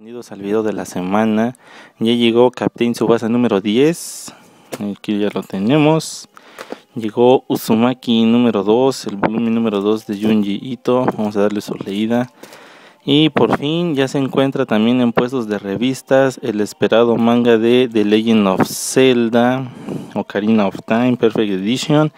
bienvenidos al video de la semana. Ya llegó Captain Subasa número 10. Aquí ya lo tenemos. Llegó Uzumaki número 2, el volumen número 2 de Junji Ito. Vamos a darle su leída. Y por fin ya se encuentra también en puestos de revistas el esperado manga de The Legend of Zelda, Ocarina of Time, Perfect Edition.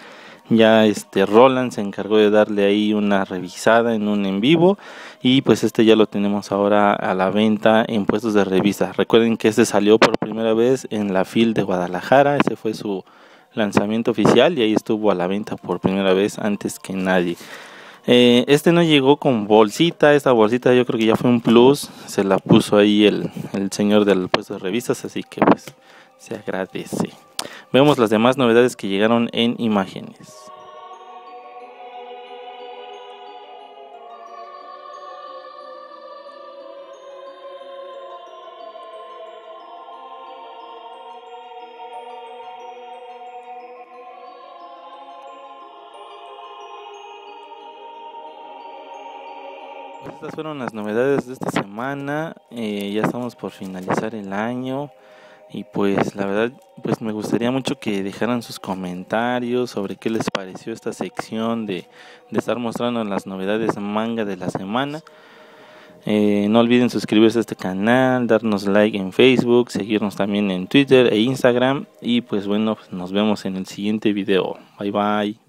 Ya este Roland se encargó de darle ahí una revisada en un en vivo y pues este ya lo tenemos ahora a la venta en puestos de revista. Recuerden que este salió por primera vez en la FIL de Guadalajara, ese fue su lanzamiento oficial y ahí estuvo a la venta por primera vez antes que nadie. Eh, este no llegó con bolsita, esta bolsita yo creo que ya fue un plus, se la puso ahí el, el señor del puesto de revistas, así que pues se agradece. Vemos las demás novedades que llegaron en imágenes. Estas fueron las novedades de esta semana. Eh, ya estamos por finalizar el año. Y pues la verdad, pues me gustaría mucho que dejaran sus comentarios sobre qué les pareció esta sección de, de estar mostrando las novedades manga de la semana. Eh, no olviden suscribirse a este canal, darnos like en Facebook, seguirnos también en Twitter e Instagram. Y pues bueno, nos vemos en el siguiente video. Bye bye.